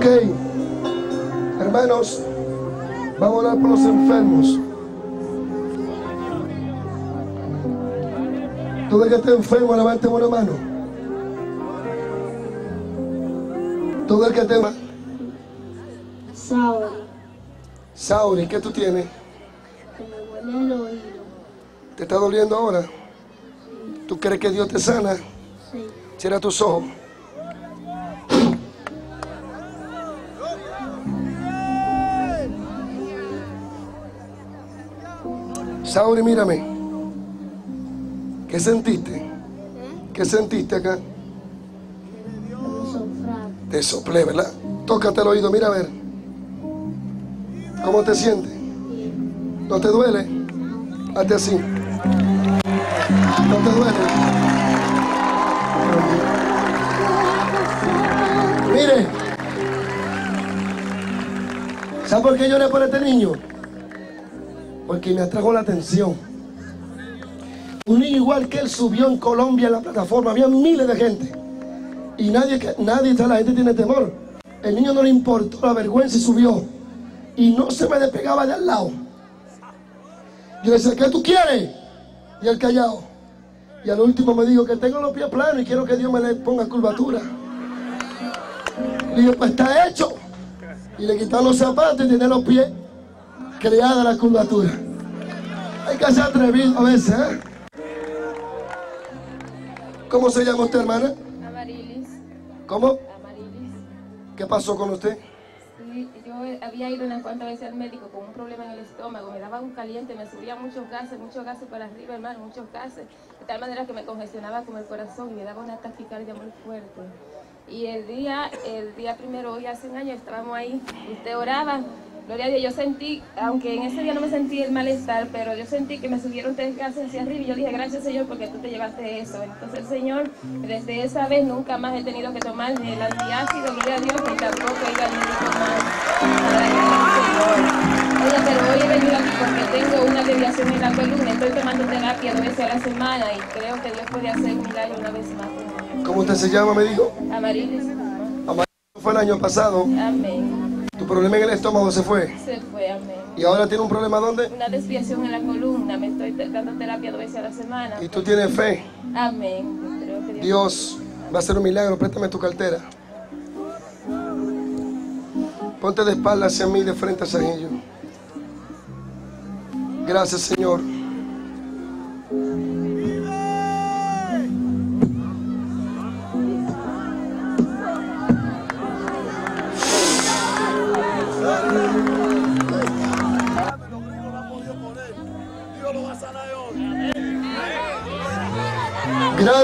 Ok, hermanos, vamos a orar por los enfermos. Todo el que esté enfermo, levante una mano. Todo el que esté Sauri, Sauri, ¿qué tú tienes? que me huele el oído. ¿Te está doliendo ahora? ¿Tú crees que Dios te sana? Sí. Cierra tus ojos. Sauri, mírame. ¿Qué sentiste? ¿Qué sentiste acá? Te soplé, ¿verdad? Tócate el oído, mira a ver. ¿Cómo te sientes? ¿No te duele? Hazte así. ¿No te duele? Mire. ¿Sabe por qué lloré por este niño? Porque me atrajo la atención. Un niño igual que él subió en Colombia en la plataforma. Había miles de gente. Y nadie, nadie, la gente tiene temor. El niño no le importó la vergüenza y subió. Y no se me despegaba de al lado. Yo le decía, ¿qué tú quieres? Y él callado. Y al último me dijo que tengo los pies planos y quiero que Dios me le ponga curvatura. Y yo, pues está hecho. Y le quitaron los zapatos y tiene los pies creada la curvatura. Hay que ser atrevido a veces, ¿eh? ¿Cómo se llama usted, hermana? Amarilis, ¿Cómo? Amarilis. ¿Qué pasó con usted? Sí, yo había ido unas cuantas veces al médico con un problema en el estómago, me daba un caliente, me subía muchos gases, muchos gases para arriba, hermano, muchos gases, de tal manera que me congestionaba como el corazón y me daba una taquicardia muy fuerte. Y el día, el día primero, hoy hace un año, estábamos ahí, usted oraba, gloria a Dios, yo sentí, aunque en ese día no me sentí el malestar, pero yo sentí que me subieron tres gases hacia arriba y yo dije, gracias Señor, porque tú te llevaste eso. Entonces Señor, desde esa vez nunca más he tenido que tomar ni el antiácido, gloria a Dios, ni tampoco ir al médico más. Oye, pero hoy he venido aquí porque tengo una desviación en la columna, estoy tomando terapia dos veces a la semana y creo que Dios puede hacer un milagro una vez más. ¿Cómo usted se llama? Me dijo. Amarilis, Fue el año pasado. amén. Tu problema en el estómago se fue. Se fue, amén. ¿Y ahora tiene un problema dónde? Una desviación en la columna, me estoy dando terapia dos veces a la semana. Y tú tienes fe. Amén. Yo creo que Dios Dios va a hacer un milagro. Préstame tu cartera. Ponte de espalda hacia mí, de frente hacia ellos. Gracias, Señor.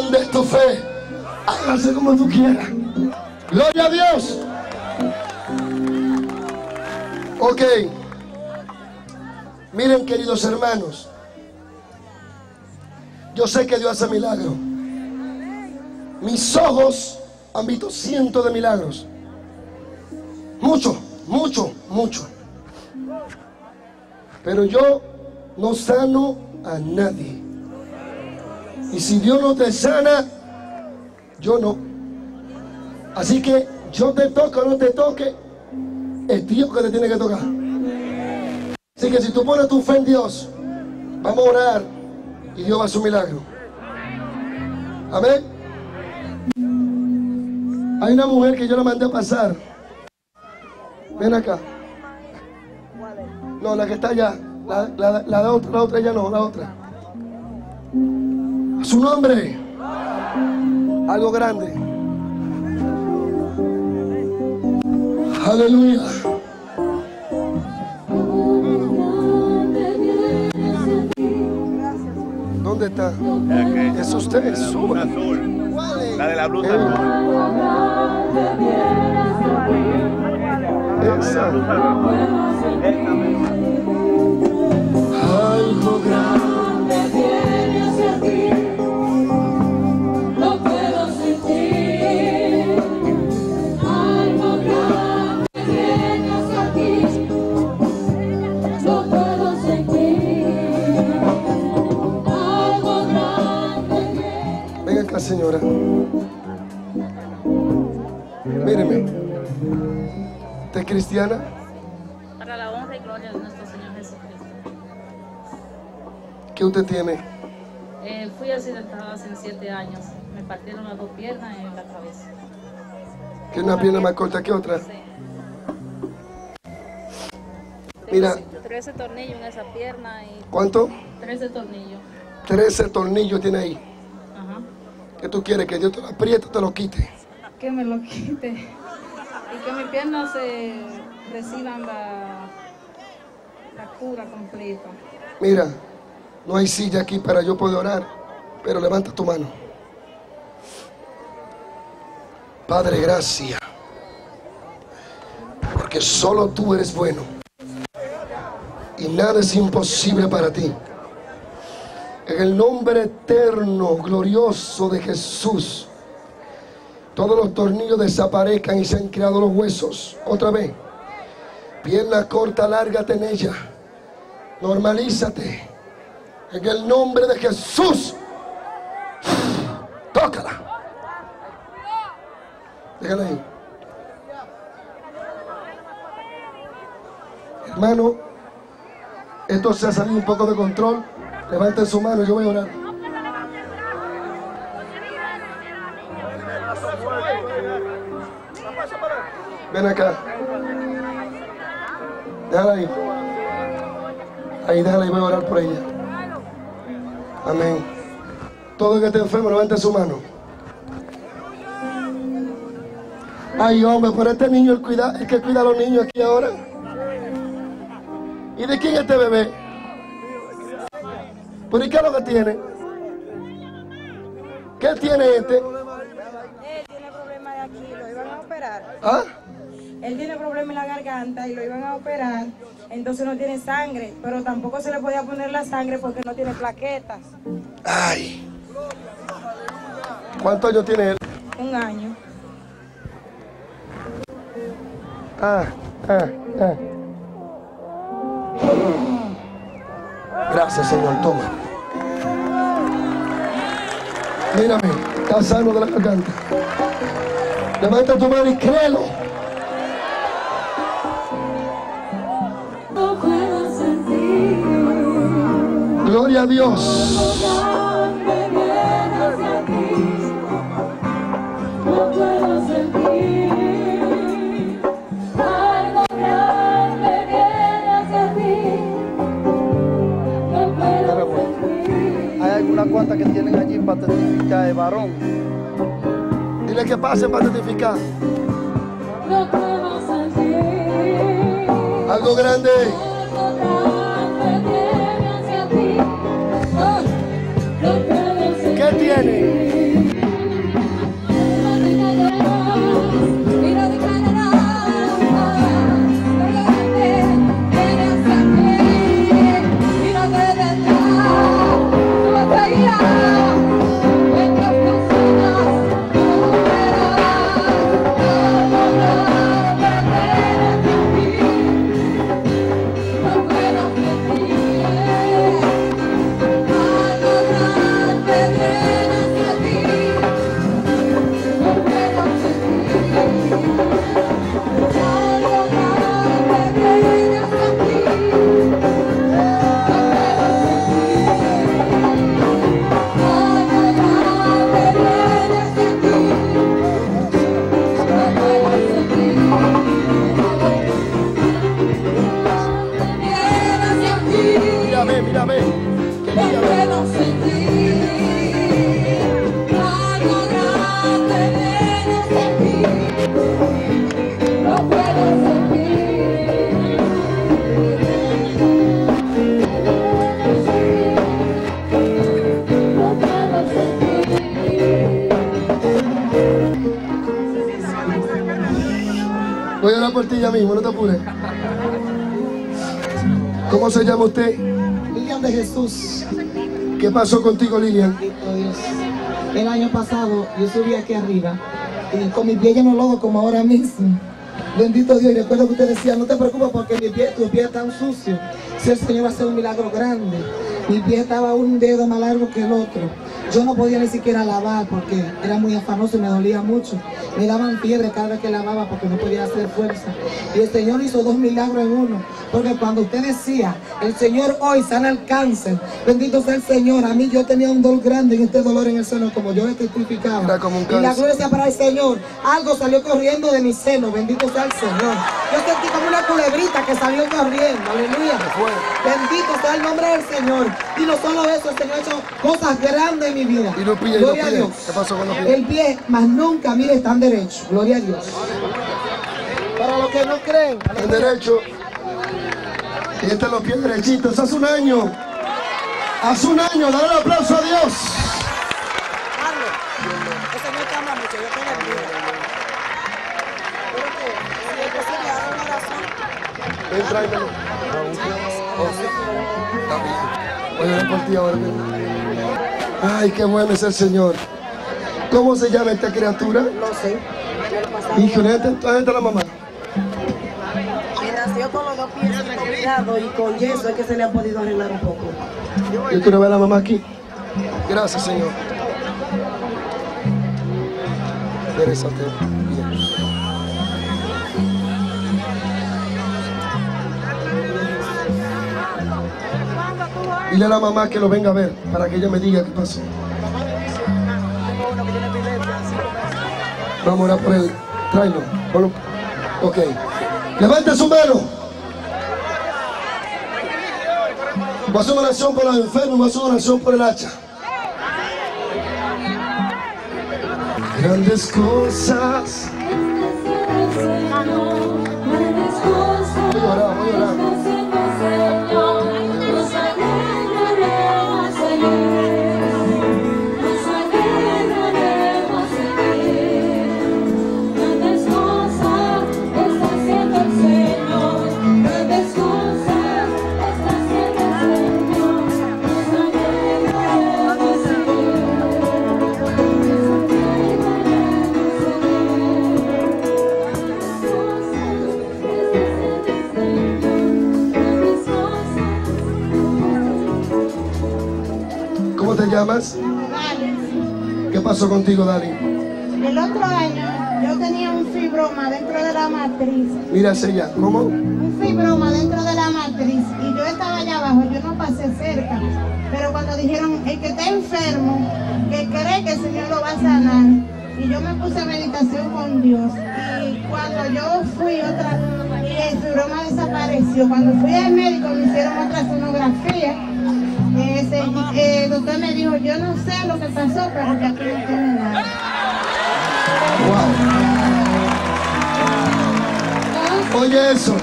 Grande es tu fe. Hágase como tú quieras. Gloria a Dios. Ok. Miren, queridos hermanos. Yo sé que Dios hace milagros. Mis ojos han visto cientos de milagros. Mucho, mucho, mucho. Pero yo no sano a nadie. Y si Dios no te sana, yo no. Así que yo te toco o no te toque, es Dios que te tiene que tocar. Así que si tú pones tu fe en Dios, vamos a orar y Dios va a hacer un milagro. Amén. Hay una mujer que yo la mandé a pasar. Ven acá. No, la que está allá. La, la, la de otra, la otra ya no, la otra. Su nombre. Algo grande. Aleluya. ¿Dónde está? Es usted, suba. azul. La de la blusa Eh. azul. Esa. Algo grande señora. Míreme. ¿Usted es cristiana? Para la honra y gloria de nuestro Señor Jesucristo. ¿Qué usted tiene? Eh, fui accidentada hace siete años. Me partieron las dos piernas en la cabeza. ¿Tiene una pierna más corta que otra? Sí. Mira. Tengo 13 tornillos en esa pierna y ¿Cuánto? 13 tornillos. 13 tornillos tiene ahí. ¿Qué tú quieres? Que Dios te lo apriete o te lo quite. Que me lo quite. Y que mis piernas se reciban la, la cura completa. Mira, no hay silla aquí para yo poder orar, pero levanta tu mano. Padre, gracias. Porque solo tú eres bueno. Y nada es imposible para ti. En el nombre eterno, glorioso de Jesús, todos los tornillos desaparezcan y se han creado los huesos. Otra vez. Pierna corta, lárgate en ella. Normalízate. En el nombre de Jesús. Tócala. Déjala ahí. Hermano, esto se ha salido un poco de control. Levanten su mano, yo voy a orar. Ven acá. Déjala ahí. Ahí, déjala ahí, voy a orar por ella. Amén. Todo el que esté enfermo, levante su mano. Ay, hombre, pero este niño el, cuida, el que cuida a los niños aquí ahora. ¿Y de quién es este bebé? ¿Pero y qué es lo que tiene? ¿Qué tiene este? Él tiene problema de aquí, lo iban a operar. ¿Ah? Él tiene problema en la garganta y lo iban a operar, entonces no tiene sangre, pero tampoco se le podía poner la sangre porque no tiene plaquetas. Ay. ¿Cuántos años tiene él? Un año. Ah, ah, ah. Gracias, Señor. Toma. Mírame, está sano de la garganta. Levanta tu mano y créelo. No puedo sentir Gloria a Dios. Para testificar de varón. Dile que pase para testificar. Algo grande. algo grande mismo, no te apures. ¿Cómo se llama usted? Lilian de Jesús, ¿Qué pasó contigo, Lilian? bendito Dios. El año pasado yo subí aquí arriba y con mi pie lleno de lodo como ahora mismo. Bendito Dios, y recuerdo que usted decía, no te preocupes porque mi pie, tus pies están sucios. Si el Señor va a hacer un milagro grande. Mi pie estaba un dedo más largo que el otro. Yo no podía ni siquiera lavar porque era muy afanoso y me dolía mucho. Me daban fiebre cada vez que lavaba porque no podía hacer fuerza. Y el Señor hizo dos milagros en uno. Porque cuando usted decía, el Señor hoy sana el cáncer, bendito sea el Señor. A mí yo tenía un dolor grande en este dolor en el seno, como yo le testificaba. Era como un y la gloria sea para el Señor. Algo salió corriendo de mi seno, bendito sea el Señor. Yo sentí como una culebrita que salió corriendo, aleluya. Bendito sea el nombre del Señor. Y no solo eso, el Señor ha hecho cosas grandes mi vida. Y los pies, y los Gloria a pies. Dios. ¿Qué pasó con los pies? El pie, más nunca, mire, están derechos. Gloria a Dios. Para los que no creen, En derecho. Y este los pies derechitos. Hace un año. Hace un año. Dale un aplauso a Dios. No. Ven, tráemelo. Oh, sí. Está bien. Voy a orar por ti ahora. Ay, qué bueno es el Señor. ¿Cómo se llama esta criatura? No sé. Hijo, ¿dónde está- la mamá? Y nació con los dos pies inmovilizados y con yeso es que se le ha podido arreglar un poco. Yo quiero ver a la mamá aquí. Gracias, Señor. Enderezate. Dile a la mamá que lo venga a ver para que ella me diga qué pasó. Vamos a orar por él. Tráelo. Ok. Levante su mano. Va a hacer una oración por los enfermos, va a hacer una oración por el hacha. Grandes cosas. ¿Cómo te llamas? ¿Qué pasó contigo, Dani? El otro año yo tenía un fibroma dentro de la matriz, Mira allá. ¿Cómo? un fibroma dentro de la matriz y yo estaba allá abajo, yo no pasé cerca, pero cuando dijeron el que está enfermo, que cree que el Señor lo va a sanar, y yo me puse en meditación con Dios y cuando yo fui otra y el fibroma desapareció, cuando fui al médico me hicieron otra sonografía. Eh, el doctor me dijo, yo no sé lo que pasó, pero que aquí no tiene nada. Wow. Oye eso.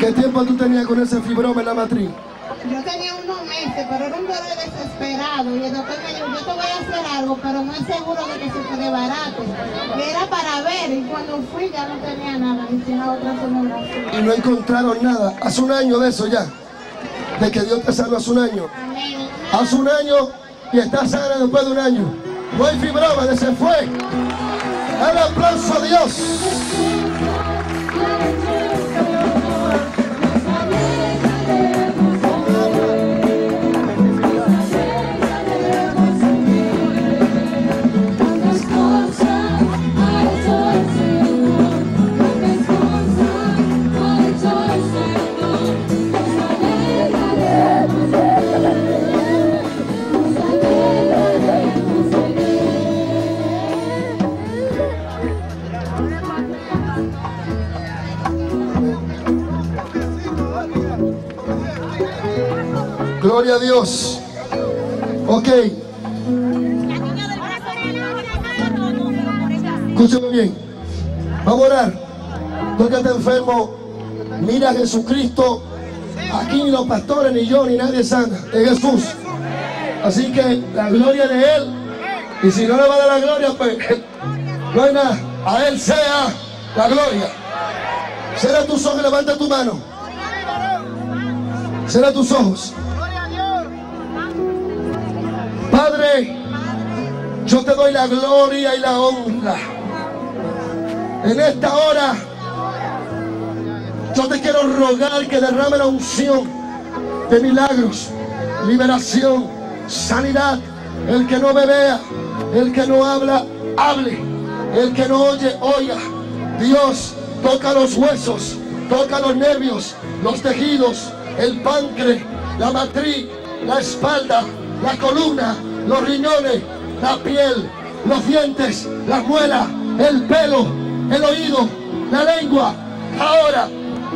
¿Qué tiempo tú tenías con ese fibroma en la matriz? Yo tenía unos meses, pero era un dolor desesperado. Y el doctor me dijo, yo te voy a hacer algo, pero no es seguro de que se te desbarate. Y era para ver, y cuando fui ya no tenía nada, me hicieron otra sonografía. Y no encontraron nada. Hace un año de eso ya. De que Dios te salvó hace un año. Hace un año y está sana después de un año. Hay fibroma, se fue. El aplauso a Dios. Gloria a Dios. Ok. Escúchame bien. Vamos a orar. Tú que estás enfermo, mira a Jesucristo. Aquí ni los pastores, ni yo, ni nadie sana. Es Jesús. Así que la gloria de Él. Y si no le va a dar la gloria, pues no nada. A Él sea la gloria. Cierra tus ojos levanta tu mano. Cierra tus ojos. Te doy la gloria y la honra. En esta hora, yo te quiero rogar que derrame la unción de milagros, liberación, sanidad. El que no me vea, el que no habla, hable. El que no oye, oiga. Dios toca los huesos, toca los nervios, los tejidos, el páncreas, la matriz, la espalda, la columna, los riñones, la piel, los dientes, las muelas, el pelo, el oído, la lengua. Ahora,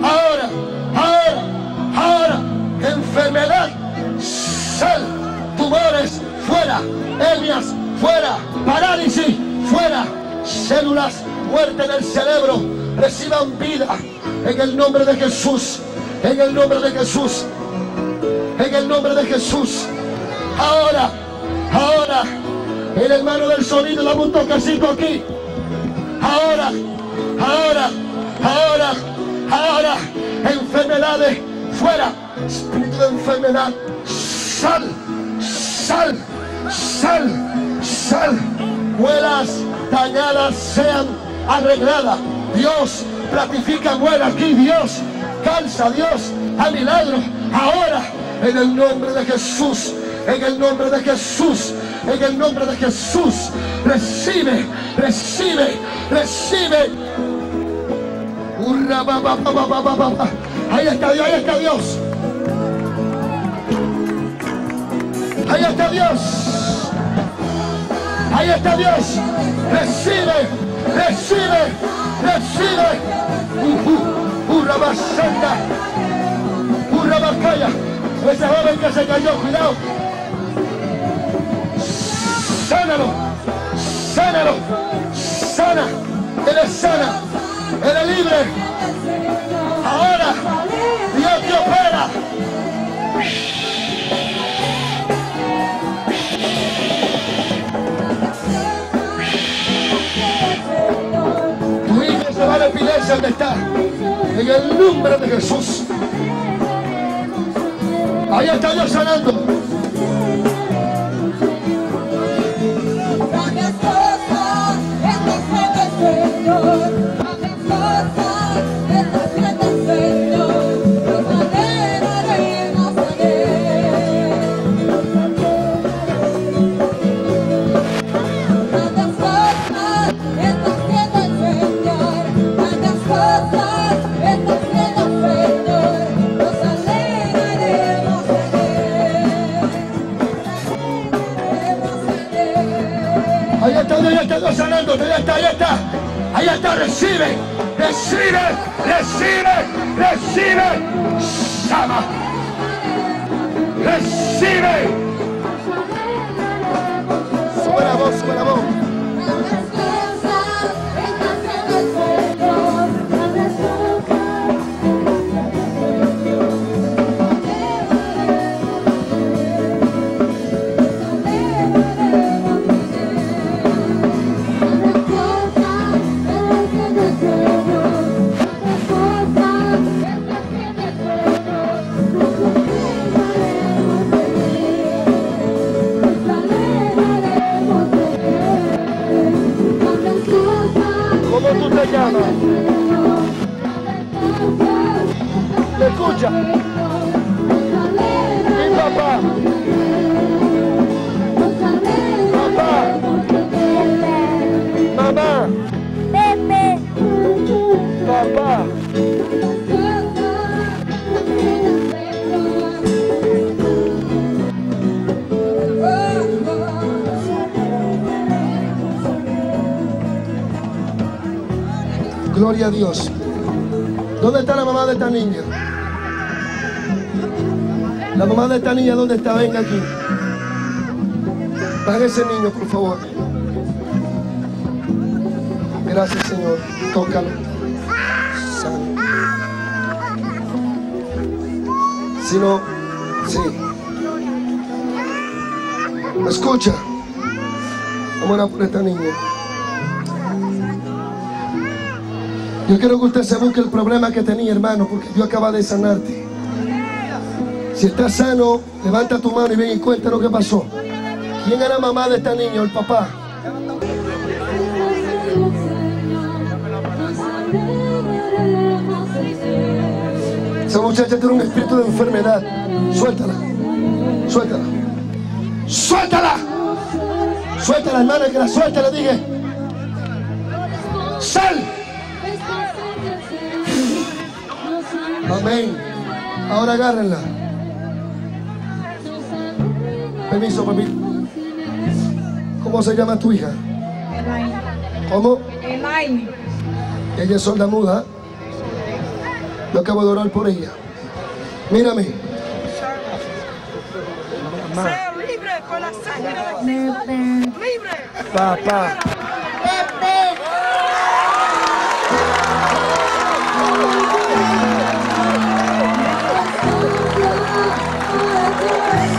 ahora, ahora, ahora, enfermedad, sal, tumores, fuera, hernias, fuera, parálisis, fuera, células, muerte del cerebro, reciban vida en el nombre de Jesús, en el nombre de Jesús, en el nombre de Jesús. Ahora, ahora, el hermano del sonido, dame un toquecito aquí. Ahora, ahora, ahora, ahora, enfermedades fuera, espíritu de enfermedad, sal, sal, sal, sal, muelas dañadas sean arregladas. Dios platifica muela aquí, Dios calza, Dios a milagro. Ahora, en el nombre de Jesús, en el nombre de Jesús, en el nombre de Jesús, recibe, recibe, recibe. Ahí está Dios, ahí está Dios. Ahí está Dios. Ahí está Dios. Recibe, recibe, recibe. Uh, uh. Una basanda. Una batalla. Ese joven que se cayó, cuidado. Sánalo, sánalo, sana. Él es sana, él es libre. Ahora, Dios te opera. Tu hijo se va a la epilepsia donde está. En el nombre de Jesús. Ahí está Dios sanando. Sanando, ahí está, ahí está. Ahí está, recibe, recibe, recibe, recibe. Sama. Recibe. Sube la voz, sube la voz. A Dios. ¿Dónde está la mamá de esta niña? La mamá de esta niña, ¿dónde está? Venga aquí. Baja ese niño, por favor. Gracias, Señor. Tócalo. Si no, sí. ¿Me escucha? Vamos a por esta niña. Yo quiero que usted se busque el problema que tenía, hermano, porque Dios acaba de sanarte. Si estás sano, levanta tu mano y ven y cuenta lo que pasó. ¿Quién era mamá de esta niña? ¿El papá? Esa muchacha tiene un espíritu de enfermedad. Suéltala. Suéltala. Suéltala. Suéltala, hermana, que la suelte, le dije. Sal. Amén. Ahora agárrenla. Permiso, papi. ¿Cómo se llama tu hija? Elaine. ¿Cómo? Elaine. Ella es sorda muda. Yo acabo de orar por ella. Mírame. Sea libre por la sangre de Libre. Papá. Gracias,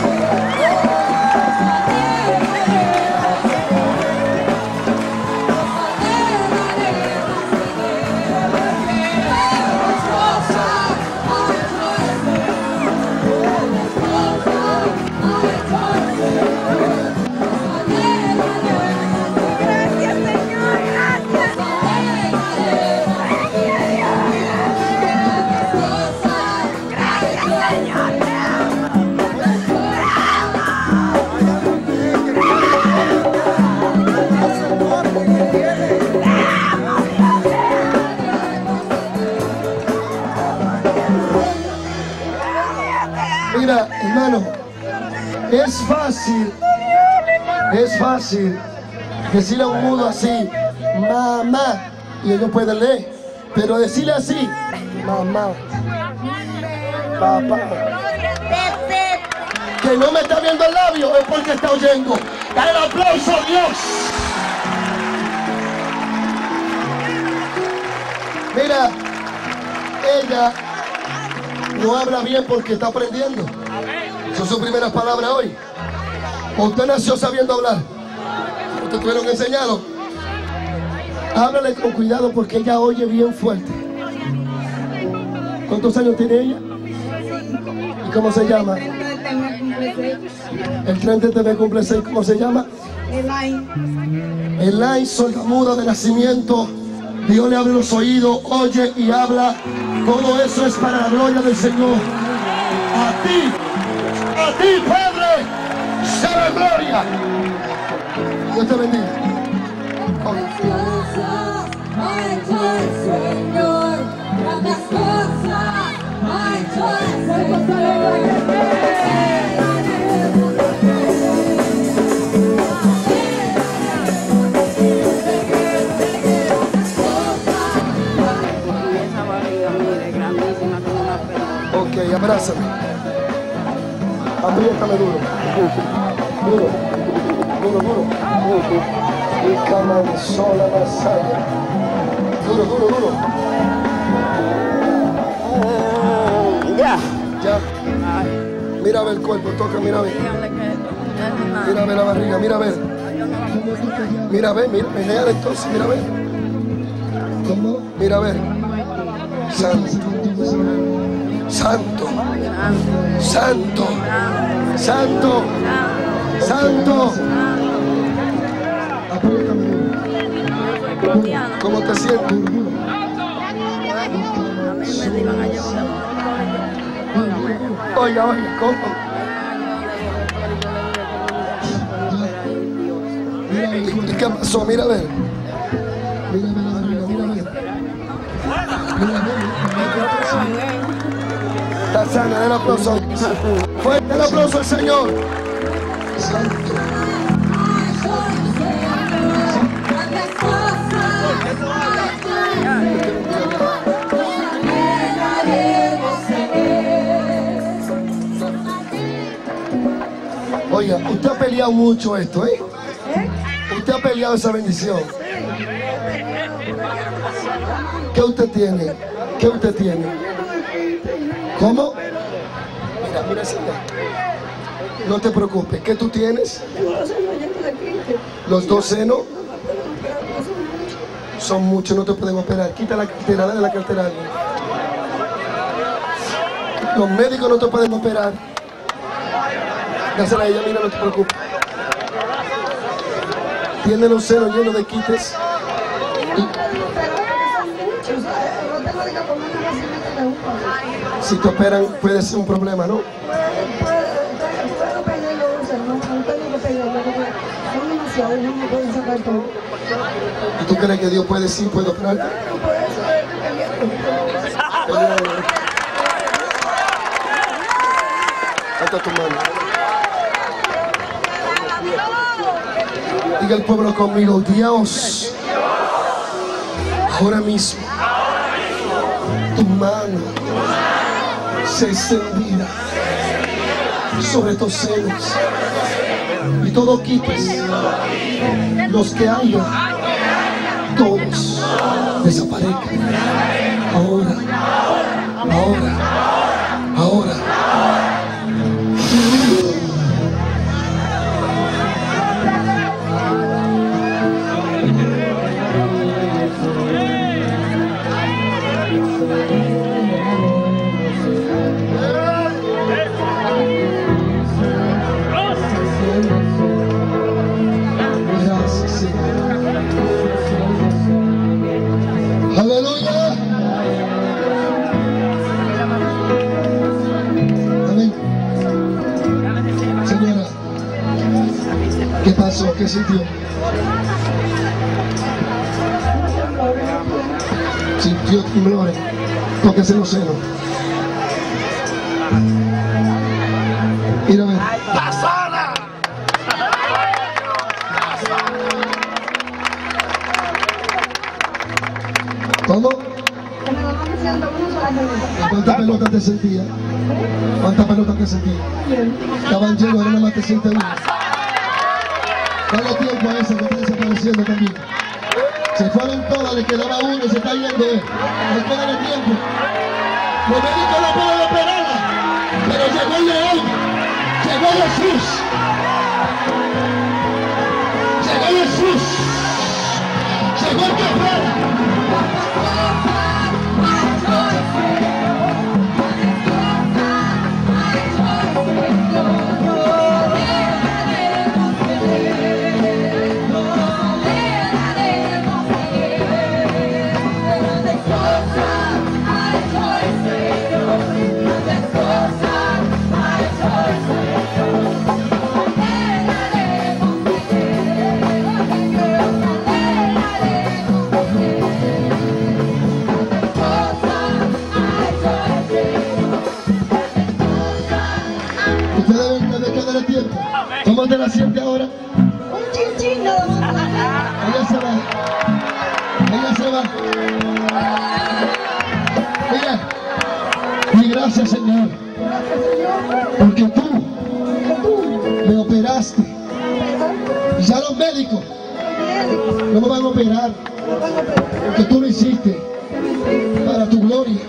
así, mamá, y ellos pueden leer, pero decirle así, mamá, papá, que no me está viendo el labio es porque está oyendo. Dale el aplauso a Dios. Mira, ella no habla bien porque está aprendiendo. Son sus primeras palabras hoy. Usted nació sabiendo hablar. Usted tuvieron que enseñarlo. Háblale con cuidado porque ella oye bien fuerte. ¿Cuántos años tiene ella? ¿Y cómo se llama? El 30 TV cumple 6. ¿Cómo se llama? Elaine. Elaine sordomuda de nacimiento. Dios le abre los oídos, oye y habla. Todo eso es para la gloria del Señor. A ti, a ti, Padre, sea la gloria. Dios te bendiga. Ok, abrázame. Apriétame duro. Duro. Duro, duro. Y cama sola masaya. Duro, duro, duro. Ya. Ya. Mira a ver el cuerpo, toca, mira a ver. Mira a ver la barriga, mira a ver. Mira a ver, mira, menea entonces, mira a ver. ¿Cómo? Mira a ver. Santo. Santo. Santo. Santo. Santo. Apriétame. ¿Cómo te sientes? Oiga, oiga, ¿cómo? Mira a ver. Está sana, aplauso. Fuerte el aplauso al Señor. Oiga, usted ha peleado mucho esto, ¿eh? Usted ha peleado esa bendición. ¿Qué usted tiene? ¿Qué usted tiene? ¿Cómo? Mira, mira. No te preocupes. ¿Qué tú tienes? Los dos senos. Son muchos, no te pueden operar. Quita la cartera, dale la cartera. Los médicos no te pueden operar. Dásela a ella, mira, no te preocupes. Tiene los senos llenos de quites. Un. Si te operan puede ser un problema, ¿no? ¿Y tú crees que Dios puede sí, puede operarte? Alta tu mano. Diga el pueblo conmigo, Dios, ahora mismo, tu mano se extendida sobre tus senos y todo quites los que hayan, todos desaparezcan. Ahora, ahora, ahora. ¿Qué pasó? ¿Qué sintió? Sintió temblores. Tóquese los senos. Mira, a ver. ¡La! ¿Cómo? Que. ¿Cuántas pelotas te sentías? ¿Cuántas pelotas te sentías? Estaban llenos, ahora nada más te sientes. Dale tiempo a ese que está desapareciendo también. Se fueron todas, le quedaba uno, se está yendo él. Hay que darle tiempo. Los médicos no pueden operarla, pero llegó el león, llegó Jesús. La siente ahora? Un chinchín nada más. Ella se va. Ella se va. Mira. Y gracias, Señor. Porque tú me operaste. Ya los médicos no me van a operar. Porque tú lo hiciste. Para tu gloria.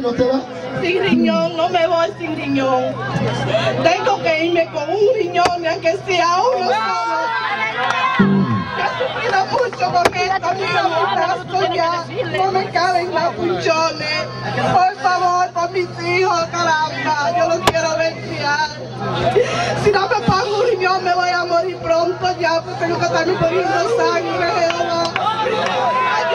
No te, sin riñón, no me voy sin riñón. Tengo que irme con un riñón, aunque sea uno solo. He sufrido mucho con esto, mis ya no me caben más punchones. Por favor, por mis hijos, caramba, yo los quiero ver criar. Si no me pongo un riñón me voy a morir pronto ya, porque tengo que estarme poniendo sangre, Jehová.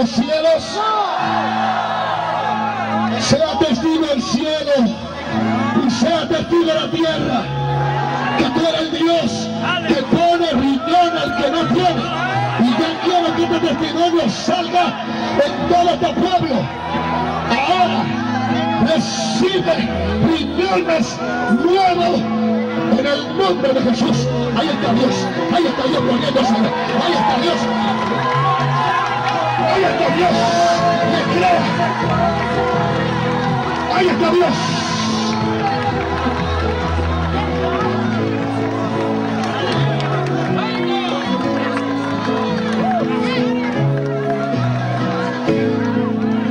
Los cielos? Sea testigo el cielo y sea testigo la tierra que tú eres Dios que pone riñón al que no tiene. Y yo quiero que este testimonio salga en todo este pueblo. Ahora recibe riñones nuevos en el nombre de Jesús. Ahí está Dios. Ahí está Dios poniéndose. Ahí está Dios. Ahí está Dios. Le creo. Ahí está Dios.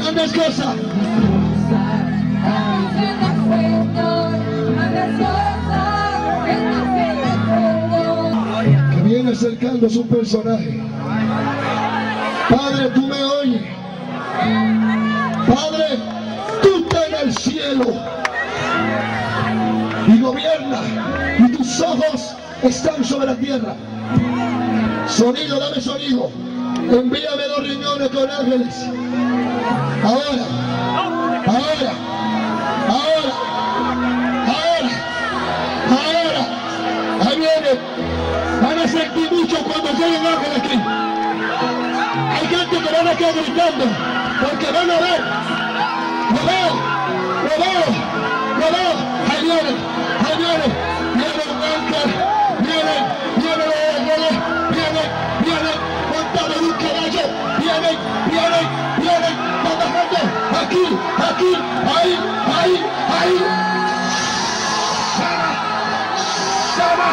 Grandes cosas. que viene acercando a su personaje. Padre, tú me oyes. Padre, tú estás en el cielo y gobierna y tus ojos están sobre la tierra. Sonido, dame sonido. Envíame dos riñones con ángeles. Ahora, ahora, ahora, ahora, ahora. Ahí viene. Van a sentir mucho cuando lleguen ángeles aquí. Gente que van a quedar gritando porque van a ver. Lo veo, lo veo, lo veo. Ahí viene, ahí viene. Viene un ángel, viene, viene los ángeles, viene, viene, montado en un caballo, viene, viene, viene, van bajando. Aquí, aquí, ahí, ahí, ahí. Sama, Sama,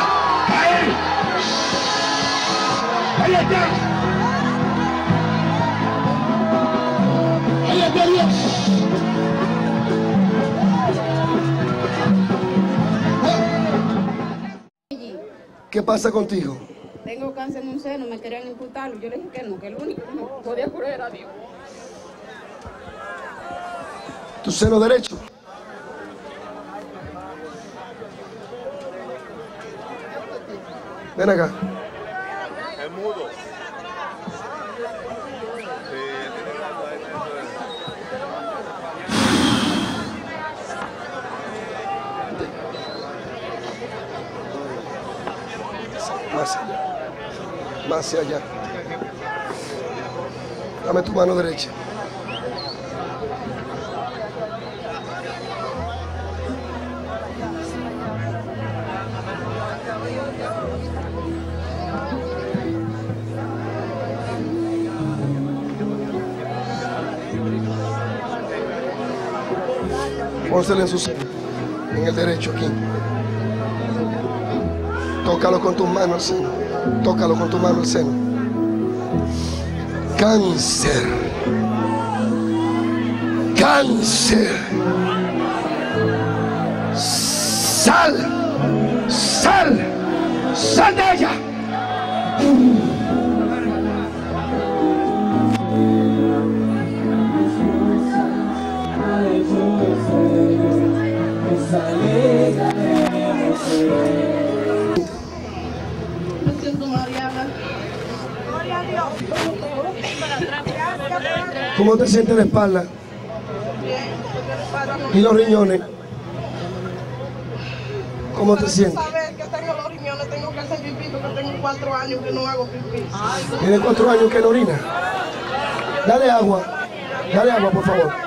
ahí. Ahí está. Pasa contigo? Tengo cáncer en un seno, me querían imputarlo. Yo le dije que no, que el único que me podía curar era Dios. Tu seno derecho. Ven acá. Es mudo. Más allá. Hacia allá. Dame tu mano derecha. Pónselo en su en el derecho aquí. Tócalo con tus manos seno. Tócalo con tu mano seno. Cáncer. Cáncer. Sal. Sal. Sal de ella. ¿Cómo te sientes la espalda? ¿Y los riñones? ¿Cómo te sientes? tengo que hacer pipí porque tengo cuatro años que no hago pipí. Tiene cuatro años que no orina. Dale agua. Dale agua, por favor.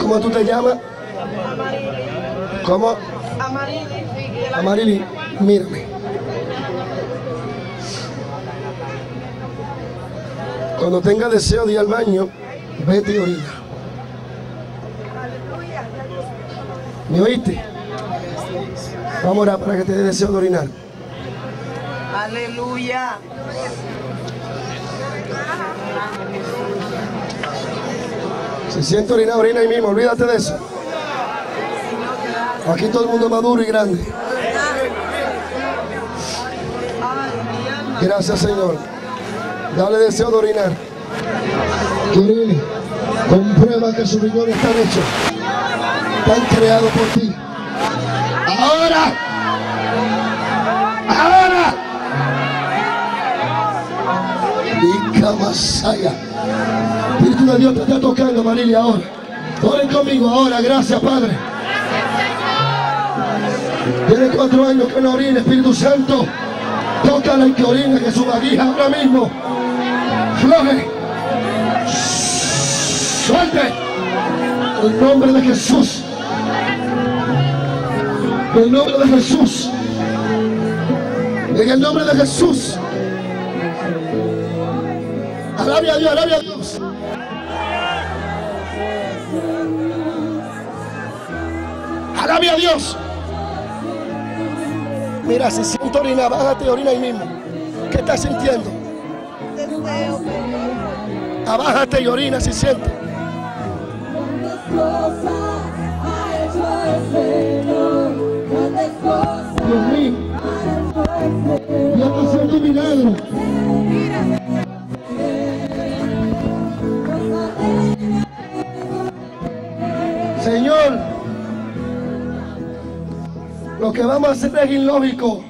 ¿Cómo tú te llamas? ¿Cómo? Amarili, mírame. Cuando tenga deseo de ir al baño, vete y orina. ¿Me oíste? Vamos a orar para que te dé deseo de orinar. Aleluya. Si siente orinar, orina ahí mismo, olvídate de eso. Aquí todo el mundo es maduro y grande. Gracias, Señor. Dale deseo de orinar. Que orine. Comprueba que sus riñones están hechos. Están creados por ti. Ahora. Ahora. Y Kamasaya. Espíritu de Dios te está tocando, Marilia, ahora. Oren conmigo ahora, gracias, Padre. Tiene cuatro años que no orina, Espíritu Santo. Tócala y que orine, que su vaguija ahora mismo. Floje. Suelte. El nombre de Jesús. En el nombre de Jesús. En el nombre de Jesús. Alabe a Dios, alabe a Dios. Alabe a Dios. Mira, si siento orina, bájate y orina ahí mismo. ¿Qué estás sintiendo? Abájate y orina si sientes. Dios mío. Dios haciendo un milagro. Señor, lo que vamos a hacer es ilógico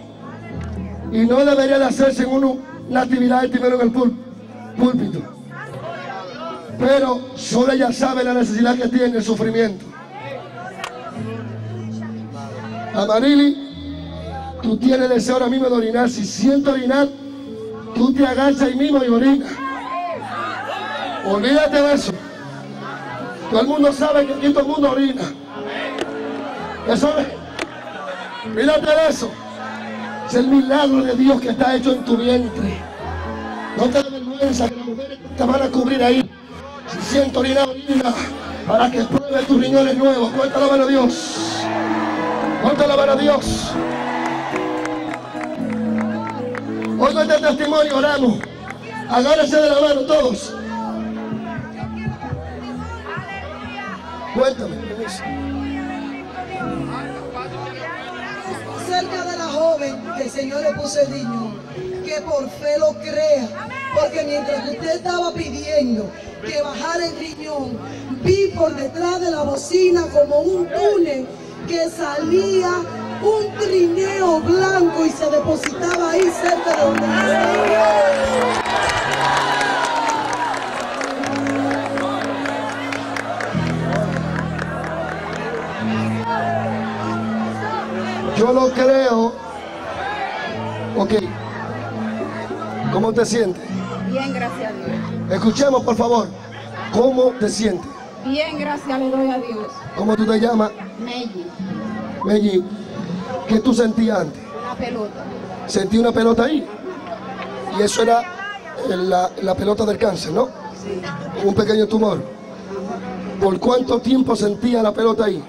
y no debería de hacerse en una actividad del primero en el púlpito. Pero solo ella sabe la necesidad que tiene el sufrimiento. Amarili, tú tienes deseo ahora mismo de orinar. Si siento orinar, tú te agachas ahí mismo y orinas. Olvídate de eso. Todo el mundo sabe que aquí todo el mundo orina. Eso es. Olvídate de eso. Es el milagro de Dios que está hecho en tu vientre. No te dé vergüenza que las mujeres te van a cubrir ahí. Si siento orina, orina. Para que pruebe tus riñones nuevos. Cuenta la mano Dios. Cuenta la mano a Dios. Oiga este testimonio, oramos. Agárrense de la mano todos. Cuéntame. Cerca de la joven que el Señor le puso el riñón, que por fe lo crea, porque mientras usted estaba pidiendo que bajara el riñón, vi por detrás de la bocina como un túnel que salía un trineo blanco y se depositaba ahí cerca de donde yo estaba. Yo lo creo. Ok. ¿Cómo te sientes? Bien, gracias a Dios. Escuchemos, por favor. ¿Cómo te sientes? Bien, gracias le doy a Dios. ¿Cómo tú te llamas? Meji, Meji. ¿Qué tú sentías antes? una pelota. Sentí una pelota ahí. Y eso era la, la pelota del cáncer, ¿no? Un pequeño tumor. ¿Por cuánto tiempo sentía la pelota ahí?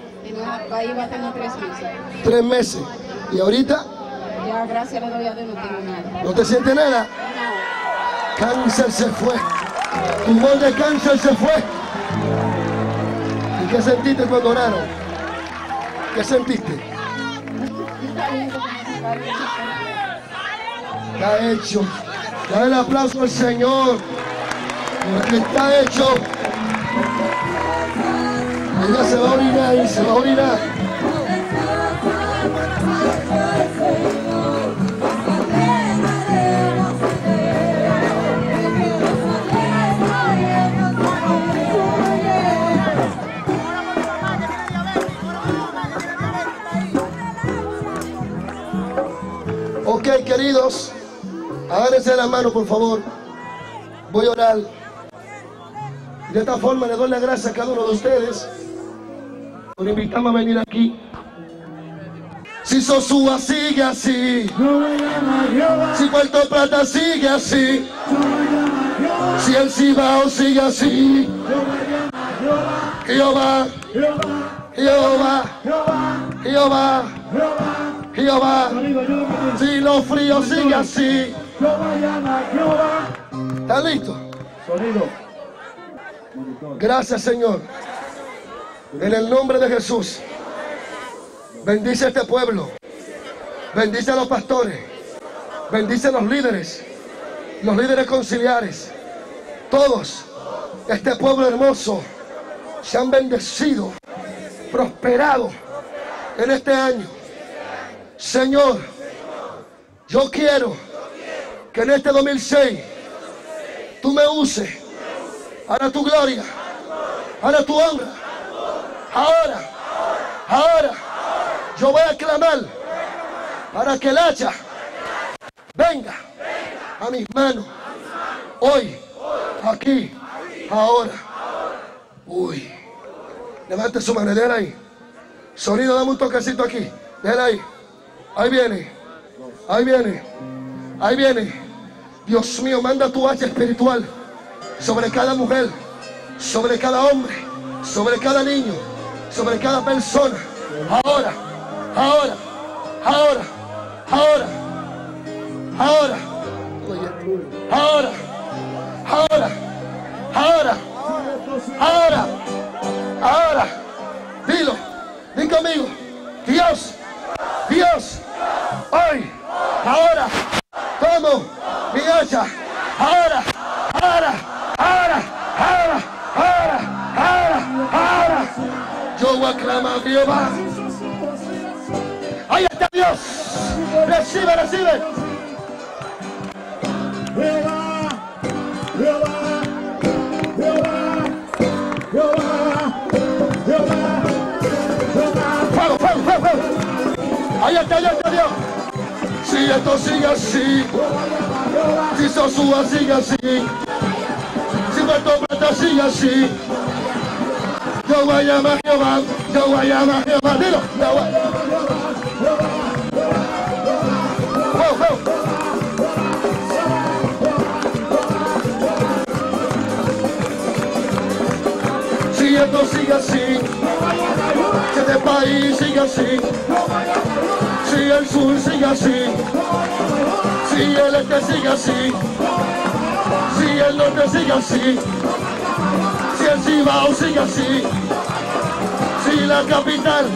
Ahí va a tener tres meses. Tres meses. Y ahorita Ya, gracias le doy a Dios, no tengo nada. no te sientes nada. Cáncer se fue. Tumor de cáncer se fue. ¿Y qué sentiste cuando oraron? ¿Qué sentiste? Está hecho. Dale el aplauso al Señor. Porque está hecho. Ella se va a orinar y se va a orinar. Queridos, agárrense la mano, por favor. Voy a orar. De esta forma le doy la gracia a cada uno de ustedes por invitarme a venir aquí. Si Sosúa sigue así, si Puerto Plata sigue así, si el Cibao sigue así, Jehová, Jehová, Jehová, Jehová. Si los fríos siguen así. ¿Están listos? Gracias, Señor. En el nombre de Jesús. Bendice a este pueblo. Bendice a los pastores. Bendice a los líderes. Los líderes conciliares. Todos. Este pueblo hermoso. Se han bendecido. Prosperado. En este año. Señor. Yo quiero que en este 2006 tú me uses para tu gloria, para tu honra. Ahora, ahora, yo voy a clamar para que el hacha venga a mis manos. Hoy, aquí, ahora. Uy. Levante su mano, déjala ahí. Sonido, dame un toquecito aquí. Déjala ahí. Ahí viene. Ahí viene. Ahí viene. Dios mío, manda tu hacha espiritual sobre cada mujer, sobre cada hombre, sobre cada niño, sobre cada persona. Ahora, ahora, ahora, ahora, ahora, ahora, ahora, ahora, ahora, ahora. Dilo, di conmigo. Dios, ahora, tomo mi hacha. Ahora, ahora, ahora, ahora, ahora, ahora, ahora. Yo voy a clamar a Jehová. Ahí está Dios. Recibe, recibe. Jehová, Jehová, Jehová, Jehová, Jehová, Jehová. Fuego, fuego, fuego, fuego. Ahí está, ahí está minha tocinha assim. Se sou suazinha assim. Se vai tomar tacinha assim Não vai amar, eu amo Não vai amar, eu amo Não vai Se é docinha é assim. Se é de país, assim. así, el sur sigue así. Si el este sigue así. Si el norte sigue así. Si el Cibao sigue así. Si la capital.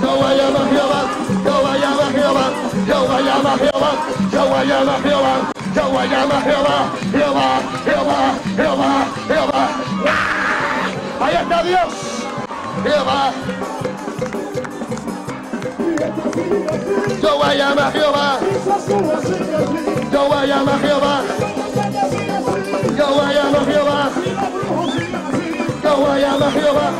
Jehová llama Jehová, Jehová llama Jehová, Jehová llama Jehová, Jehová llama Jehová, Jehová llama Jehová, Jehová, Jehová, Jehová, Jehová. ¡Ah! Ahí está Dios. Jehová. Yo voy a llamar Jehová. Yo voy a llamar Jehová. Yo voy a llamar Jehová. Yo voy a llamar Jehová.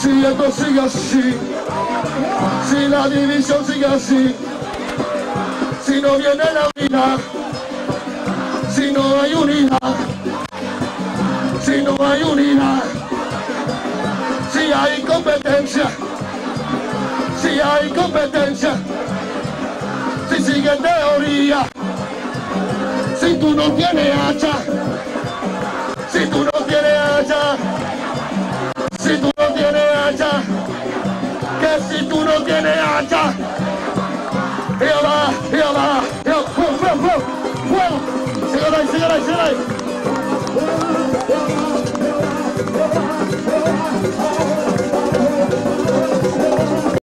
Si esto sigue así, si la división sigue así, si no viene la unidad, si no hay unidad, si no hay unidad, si hay competencia, si hay competencia, si sigue teoría, si tú no tienes hacha, si tú no tienes hacha, si tú no tienes hacha, que si tú no tienes hacha, Ia lá, ia lá, ia lá. Vamos, vamos, vamos. Segura aí, segura aí, segura aí.